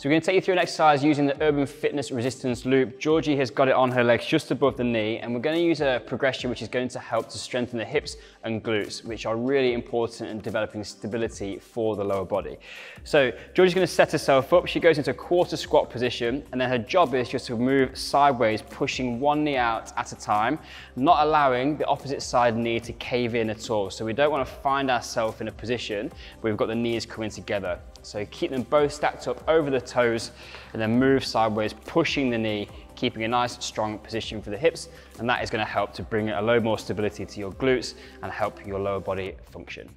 So we're gonna take you through an exercise using the Urban Fitness Resistance Loop. Georgie has got it on her legs just above the knee, and we're gonna use a progression which is going to help to strengthen the hips and glutes, which are really important in developing stability for the lower body. So Georgie's gonna set herself up. She goes into a quarter squat position, and then her job is just to move sideways, pushing one knee out at a time, not allowing the opposite side knee to cave in at all. So we don't wanna find ourselves in a position where we've got the knees coming together. So keep them both stacked up over the toes and then move sideways, pushing the knee, keeping a nice strong position for the hips. And that is gonna help to bring a load more stability to your glutes and help your lower body function.